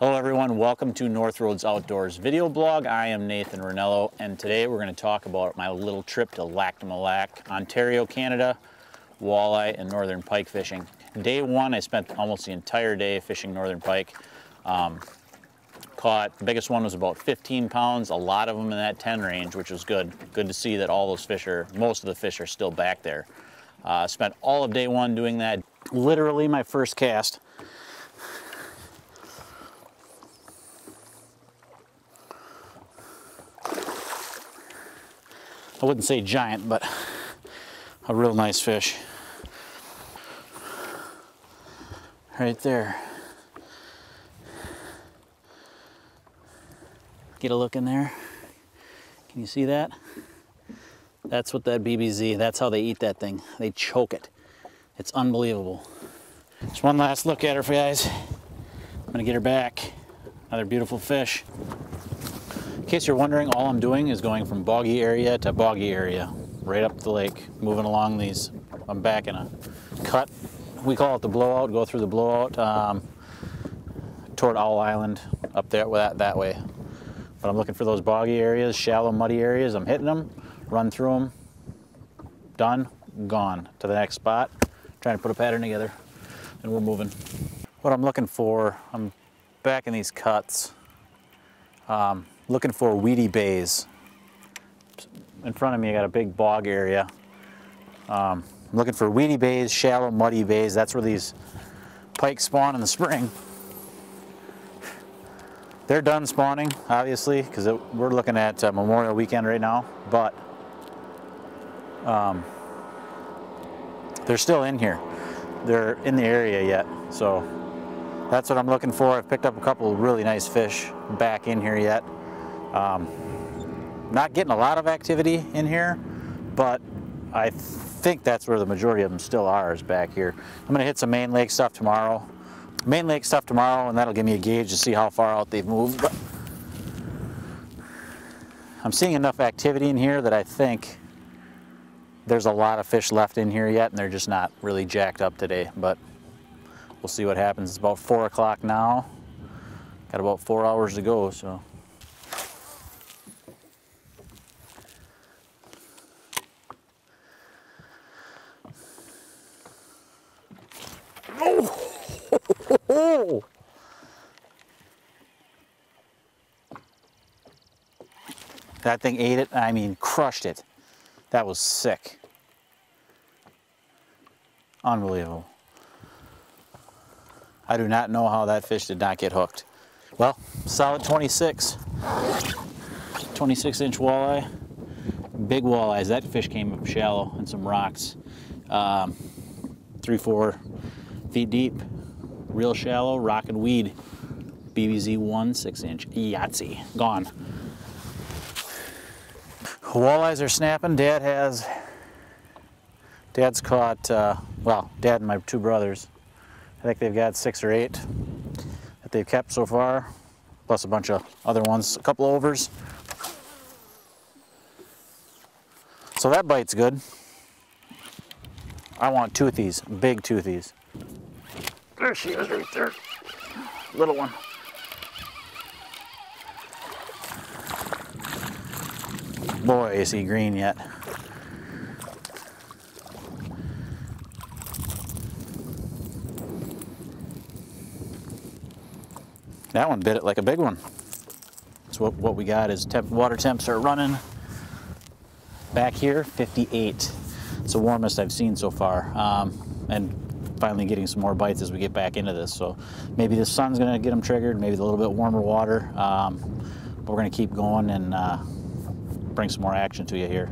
Hello everyone, welcome to North Roads Outdoors video blog. I am Nathan Rinello and today we're going to talk about my little trip to Lac du Mille Ontario, Canada, walleye and northern pike fishing. Day one, I spent almost the entire day fishing northern pike. Um, caught, the biggest one was about 15 pounds, a lot of them in that 10 range, which was good. Good to see that all those fish are, most of the fish are still back there. Uh, spent all of day one doing that. Literally my first cast. I wouldn't say giant, but a real nice fish. Right there. Get a look in there. Can you see that? That's what that BBZ, that's how they eat that thing. They choke it. It's unbelievable. Just one last look at her, guys. I'm gonna get her back. Another beautiful fish. In case you're wondering, all I'm doing is going from boggy area to boggy area, right up the lake, moving along these. I'm back in a cut. We call it the blowout, go through the blowout um, toward Owl Island, up there that, that way. But I'm looking for those boggy areas, shallow, muddy areas. I'm hitting them, run through them, done, gone to the next spot. Trying to put a pattern together and we're moving. What I'm looking for, I'm back in these cuts, um, looking for weedy bays. In front of me I got a big bog area. Um, I'm looking for weedy bays, shallow muddy bays. That's where these pike spawn in the spring. They're done spawning, obviously, because we're looking at uh, Memorial Weekend right now, but um, they're still in here. They're in the area yet, so that's what I'm looking for. I've picked up a couple really nice fish back in here yet. Um, not getting a lot of activity in here, but I think that's where the majority of them still are is back here. I'm gonna hit some main lake stuff tomorrow main lake stuff tomorrow and that'll give me a gauge to see how far out they've moved. But I'm seeing enough activity in here that I think there's a lot of fish left in here yet and they're just not really jacked up today, but we'll see what happens. It's about four o'clock now. Got about four hours to go, so. That thing ate it, I mean crushed it. That was sick. Unbelievable. I do not know how that fish did not get hooked. Well, solid 26. 26 inch walleye. Big walleyes. That fish came up shallow in some rocks. Um, three, four feet deep real shallow, rock and weed. BBZ 1 6 inch Yahtzee, gone. Walleyes are snapping. Dad has, Dad's caught, uh, well, Dad and my two brothers. I think they've got six or eight that they've kept so far, plus a bunch of other ones, a couple overs. So that bite's good. I want toothies, big toothies. There she is right there. Little one. Boy, is he green yet. That one bit it like a big one. So what, what we got is temp, water temps are running back here, 58. It's the warmest I've seen so far. Um, and finally getting some more bites as we get back into this. So maybe the sun's to get them triggered, maybe a little bit warmer water. Um, but we're to keep going and uh, bring some more action to you here.